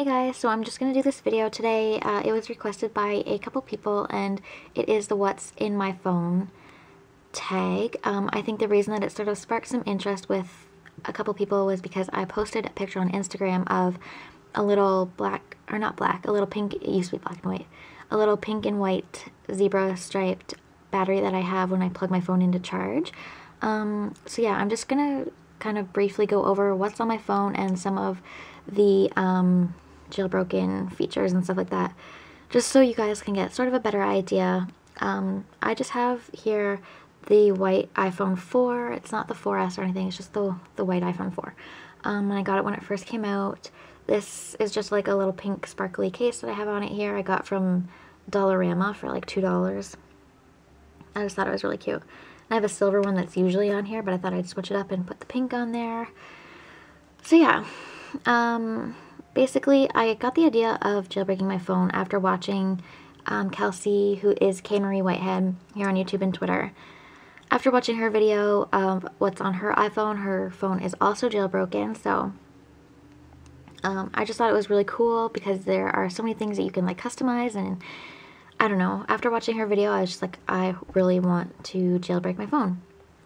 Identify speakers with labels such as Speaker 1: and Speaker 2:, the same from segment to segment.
Speaker 1: Hey guys, so I'm just going to do this video today. Uh, it was requested by a couple people and it is the what's in my phone tag. Um, I think the reason that it sort of sparked some interest with a couple people was because I posted a picture on Instagram of a little black, or not black, a little pink, it used to be black and white, a little pink and white zebra striped battery that I have when I plug my phone into charge. Um, so yeah, I'm just going to kind of briefly go over what's on my phone and some of the um, jailbroken features and stuff like that, just so you guys can get sort of a better idea. Um, I just have here the white iPhone 4. It's not the 4S or anything, it's just the, the white iPhone 4. Um, and I got it when it first came out. This is just like a little pink sparkly case that I have on it here. I got from Dollarama for like $2. I just thought it was really cute. I have a silver one that's usually on here, but I thought I'd switch it up and put the pink on there. So yeah, um, basically I got the idea of jailbreaking my phone after watching um, Kelsey, who is K. Marie Whitehead, here on YouTube and Twitter. After watching her video of what's on her iPhone, her phone is also jailbroken, so um, I just thought it was really cool because there are so many things that you can like customize and I don't know. After watching her video, I was just like, I really want to jailbreak my phone.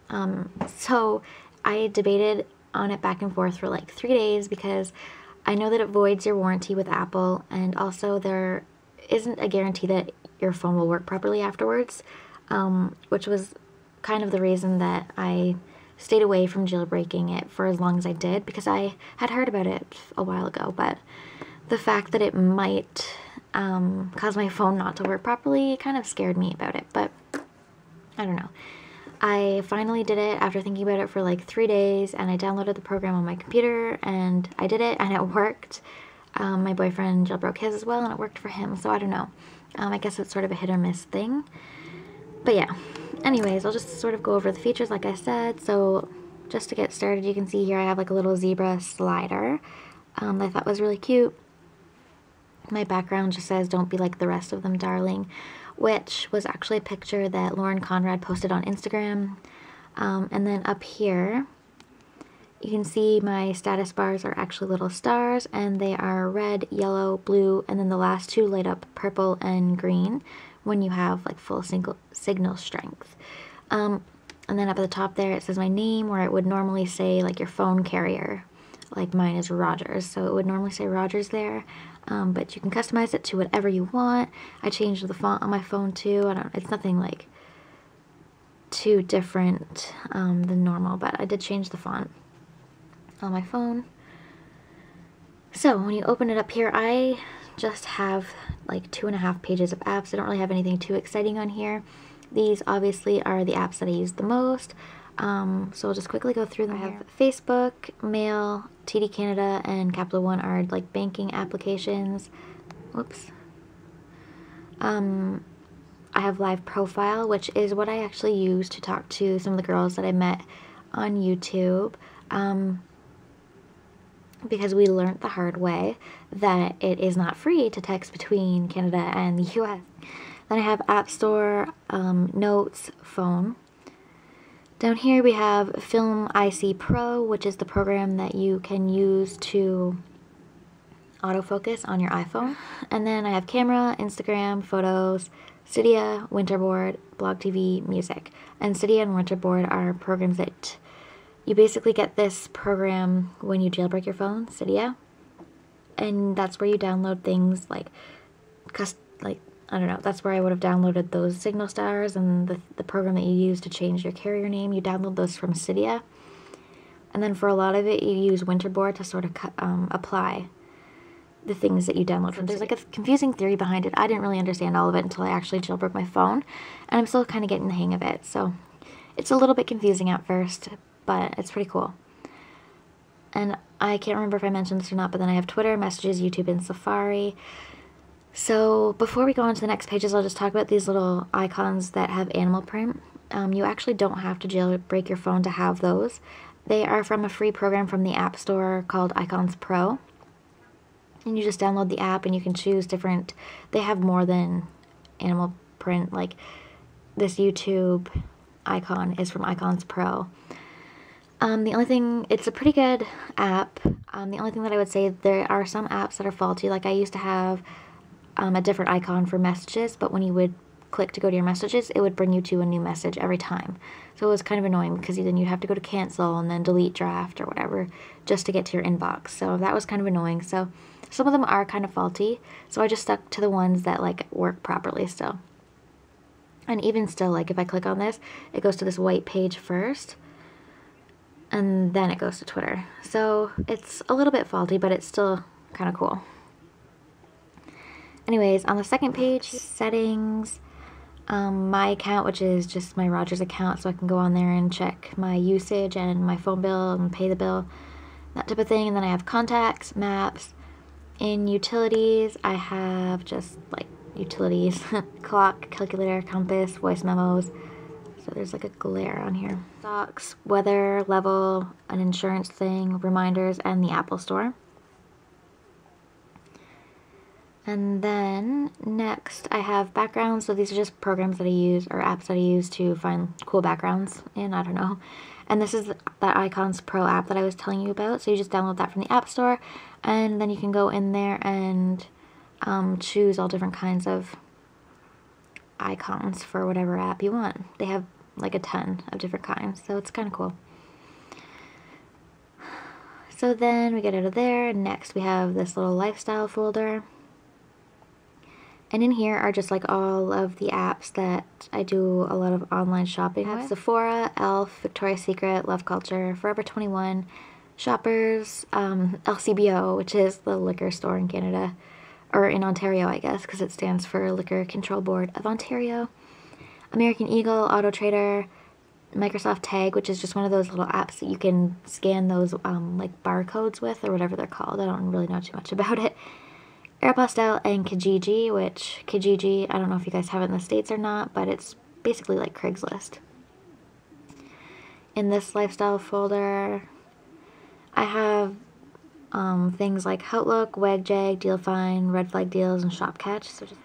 Speaker 1: Um, so I debated on it back and forth for like three days because I know that it voids your warranty with Apple and also there isn't a guarantee that your phone will work properly afterwards, um, which was kind of the reason that I stayed away from jailbreaking it for as long as I did because I had heard about it a while ago, but the fact that it might um, cause my phone not to work properly kind of scared me about it, but I don't know. I finally did it after thinking about it for like three days and I downloaded the program on my computer and I did it and it worked. Um, my boyfriend jailbroke his as well and it worked for him, so I don't know. Um, I guess it's sort of a hit or miss thing. But yeah, anyways, I'll just sort of go over the features like I said. So just to get started, you can see here I have like a little zebra slider um, I thought was really cute. My background just says, don't be like the rest of them, darling, which was actually a picture that Lauren Conrad posted on Instagram. Um, and then up here, you can see my status bars are actually little stars and they are red, yellow, blue, and then the last two light up purple and green when you have like full single signal strength. Um, and then up at the top there it says my name where it would normally say like your phone carrier. Like mine is Rogers, so it would normally say Rogers there um, but you can customize it to whatever you want. I changed the font on my phone too. I don't. It's nothing like too different um, than normal, but I did change the font on my phone. So when you open it up here, I just have like two and a half pages of apps. I don't really have anything too exciting on here. These obviously are the apps that I use the most. Um, so I'll just quickly go through them. I have Facebook, Mail, TD Canada, and Capital One are like banking applications. Whoops. Um, I have Live Profile, which is what I actually use to talk to some of the girls that I met on YouTube. Um, because we learned the hard way that it is not free to text between Canada and the US. Then I have App Store, um, Notes, Phone. Down here we have FiLMiC Pro, which is the program that you can use to autofocus on your iPhone. And then I have Camera, Instagram, Photos, Cydia, Winterboard, Blog TV, Music. And Cydia and Winterboard are programs that you basically get this program when you jailbreak your phone, Cydia. And that's where you download things like like I don't know, that's where I would have downloaded those signal stars and the, the program that you use to change your carrier name. You download those from Cydia. And then for a lot of it, you use Winterboard to sort of um, apply the things that you download from. There's like a confusing theory behind it. I didn't really understand all of it until I actually jailbroke my phone. And I'm still kind of getting the hang of it. So it's a little bit confusing at first, but it's pretty cool. And I can't remember if I mentioned this or not, but then I have Twitter, Messages, YouTube, and Safari. So before we go on to the next pages, I'll just talk about these little icons that have animal print. Um, you actually don't have to jailbreak your phone to have those. They are from a free program from the App Store called Icons Pro. And you just download the app and you can choose different, they have more than animal print. Like this YouTube icon is from Icons Pro. Um, the only thing, it's a pretty good app. Um, the only thing that I would say, there are some apps that are faulty. Like I used to have um, a different icon for messages, but when you would click to go to your messages, it would bring you to a new message every time. So it was kind of annoying because then you'd have to go to cancel and then delete draft or whatever just to get to your inbox. So that was kind of annoying. So some of them are kind of faulty. So I just stuck to the ones that like work properly still. And even still, like if I click on this, it goes to this white page first and then it goes to Twitter. So it's a little bit faulty, but it's still kind of cool. Anyways, on the second page, settings, um, my account, which is just my Rogers account, so I can go on there and check my usage and my phone bill and pay the bill, that type of thing. And then I have contacts, maps. In utilities, I have just like utilities, clock, calculator, compass, voice memos. So there's like a glare on here. Stocks, weather, level, an insurance thing, reminders, and the Apple Store. And then next I have backgrounds. So these are just programs that I use or apps that I use to find cool backgrounds in, I don't know. And this is that Icons Pro app that I was telling you about. So you just download that from the App Store and then you can go in there and um, choose all different kinds of icons for whatever app you want. They have like a ton of different kinds, so it's kind of cool. So then we get out of there. Next we have this little lifestyle folder. And in here are just like all of the apps that I do a lot of online shopping with. Sephora, e.l.f., Victoria's Secret, Love Culture, Forever 21, Shoppers, um, LCBO, which is the liquor store in Canada, or in Ontario, I guess, because it stands for Liquor Control Board of Ontario. American Eagle, Auto Trader, Microsoft Tag, which is just one of those little apps that you can scan those um, like barcodes with, or whatever they're called. I don't really know too much about it. Aeropostale and Kijiji, which Kijiji, I don't know if you guys have it in the States or not, but it's basically like Craigslist. In this lifestyle folder, I have um, things like Outlook, WagJag, DealFind, Red Flag Deals, and ShopCatch. So just,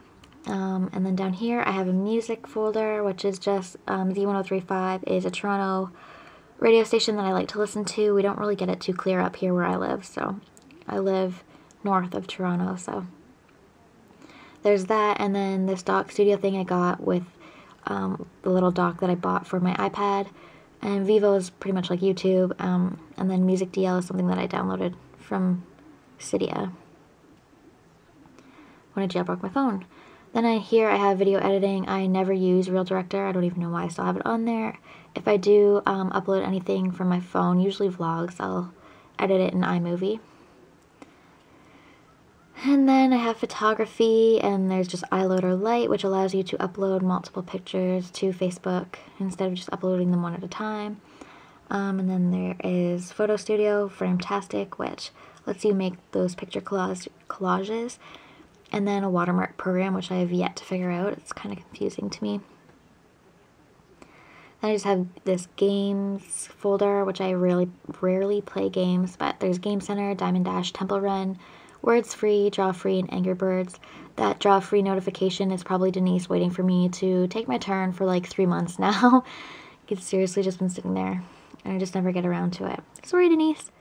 Speaker 1: um, and then down here I have a music folder, which is just um, Z1035 is a Toronto radio station that I like to listen to. We don't really get it too clear up here where I live, so I live north of Toronto, so there's that, and then this dock studio thing I got with um, the little dock that I bought for my iPad, and Vevo is pretty much like YouTube, um, and then Music DL is something that I downloaded from Cydia when I jailbroke my phone. Then I here I have video editing. I never use ReelDirector. I don't even know why I still have it on there. If I do um, upload anything from my phone, usually vlogs, I'll edit it in iMovie. And then I have photography and there's just iLoader Lite which allows you to upload multiple pictures to Facebook instead of just uploading them one at a time. Um, and then there is Photo Studio, Frametastic which lets you make those picture collage collages. And then a watermark program which I have yet to figure out. It's kind of confusing to me. Then I just have this games folder which I really rarely play games but there's Game Center, Diamond Dash, Temple Run, Words Free, Draw Free, and Angry Birds. That Draw Free notification is probably Denise waiting for me to take my turn for like three months now. it's seriously just been sitting there, and I just never get around to it. Sorry, Denise.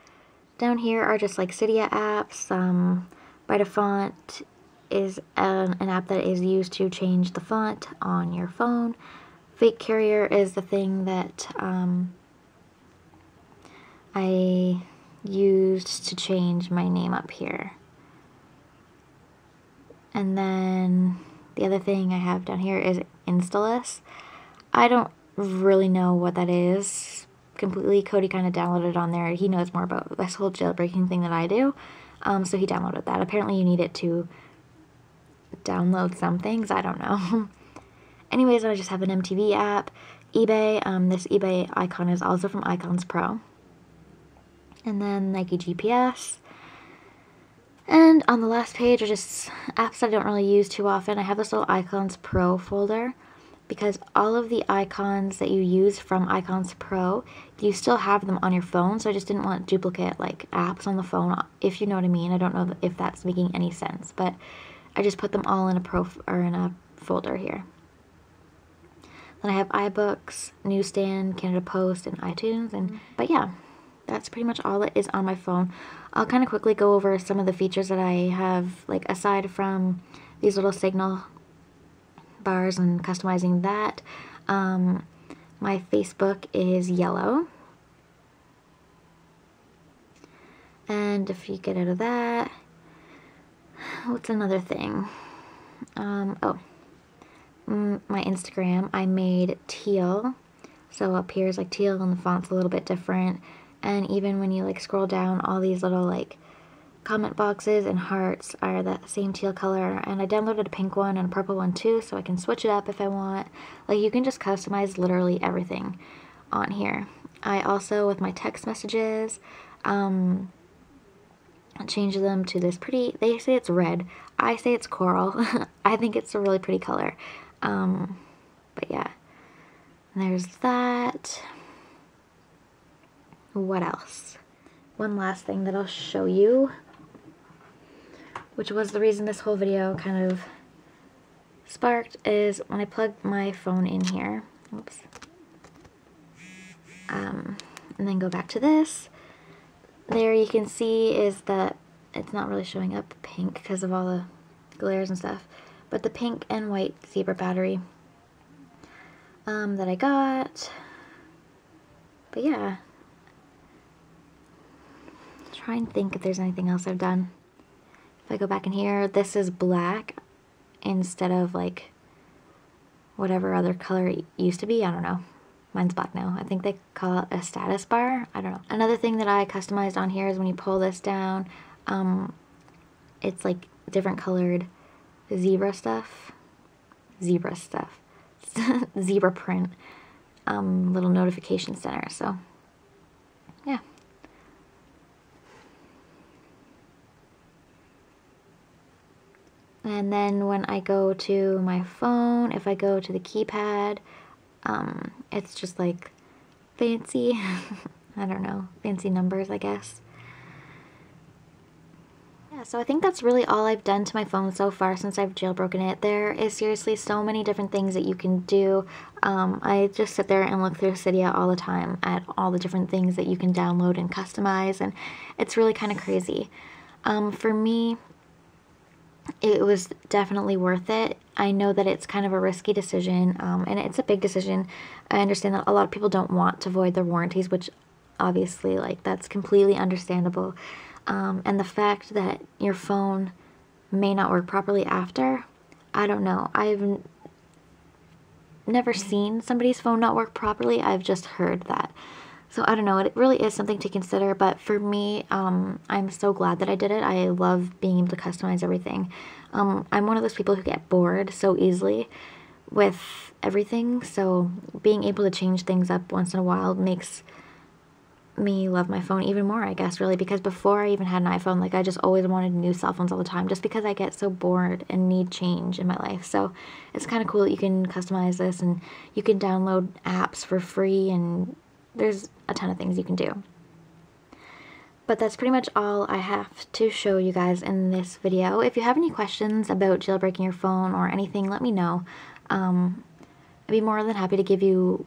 Speaker 1: Down here are just like Cydia apps. Um, By Font is an, an app that is used to change the font on your phone. Fake Carrier is the thing that um, I used to change my name up here. And then the other thing I have down here is Installous. I don't really know what that is completely. Cody kind of downloaded on there. He knows more about this whole jailbreaking thing than I do. Um, so he downloaded that. Apparently you need it to download some things. I don't know. Anyways, I just have an MTV app. eBay. Um, this eBay icon is also from Icons Pro. And then Nike GPS. And on the last page are just apps I don't really use too often. I have this little Icons Pro folder because all of the icons that you use from Icons Pro, you still have them on your phone. So I just didn't want duplicate like apps on the phone, if you know what I mean. I don't know if that's making any sense, but I just put them all in a pro or in a folder here. Then I have iBooks, Newsstand, Canada Post, and iTunes. And mm-hmm. but yeah, that's pretty much all it is on my phone. I'll kind of quickly go over some of the features that I have, like aside from these little signal bars and customizing that. Um, my Facebook is yellow. And if you get out of that, what's another thing? Um, oh, mm, my Instagram, I made teal. So up here is like teal and the font's a little bit different. And even when you like scroll down, all these little like comment boxes and hearts are that same teal color. And I downloaded a pink one and a purple one too, so I can switch it up if I want. Like you can just customize literally everything on here. I also, with my text messages, um, change them to this pretty, they say it's red. I say it's coral. I think it's a really pretty color. Um, but yeah, there's that. What else? One last thing that I'll show you, which was the reason this whole video kind of sparked, is when I plug my phone in here. Oops. Um, and then go back to this there you can see is that it's not really showing up pink because of all the glares and stuff, but the pink and white zebra battery um, that I got. But yeah, try and think if there's anything else I've done. If I go back in here, this is black instead of like whatever other color it used to be. I don't know. Mine's black now. I think they call it a status bar. I don't know. Another thing that I customized on here is when you pull this down, um, it's like different colored zebra stuff. Zebra stuff. zebra print. Um, little notification center. So, yeah. And then when I go to my phone, if I go to the keypad, um, it's just like fancy, I don't know, fancy numbers, I guess. Yeah, so I think that's really all I've done to my phone so far since I've jailbroken it. There is seriously so many different things that you can do. Um, I just sit there and look through Cydia all the time at all the different things that you can download and customize, and it's really kind of crazy. Um, for me, it was definitely worth it. I know that it's kind of a risky decision, um, and it's a big decision. I understand that a lot of people don't want to void their warranties, which obviously, like, that's completely understandable. Um, and the fact that your phone may not work properly after, I don't know. I've never seen somebody's phone not work properly. I've just heard that. So I don't know, it really is something to consider, but for me, um, I'm so glad that I did it. I love being able to customize everything. Um, I'm one of those people who get bored so easily with everything, so being able to change things up once in a while makes me love my phone even more, I guess, really, because before I even had an iPhone, like, I just always wanted new cell phones all the time, just because I get so bored and need change in my life. So it's kind of cool that you can customize this, and you can download apps for free, and there's a ton of things you can do. But that's pretty much all I have to show you guys in this video. If you have any questions about jailbreaking your phone or anything, let me know. Um, I'd be more than happy to give you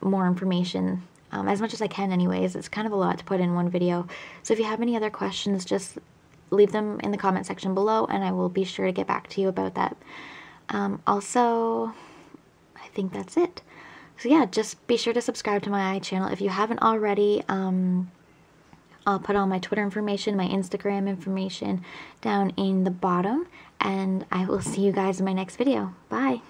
Speaker 1: more information um, as much as I can anyways. It's kind of a lot to put in one video. So if you have any other questions, just leave them in the comment section below and I will be sure to get back to you about that. Um, also, I think that's it so yeah, just be sure to subscribe to my channel if you haven't already. Um, I'll put all my Twitter information, my Instagram information down in the bottom. And I will see you guys in my next video. Bye.